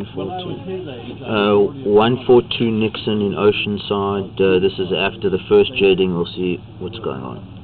Uh, 142. Nixon in Oceanside. Uh, this is after the first jetting. We'll see what's going on.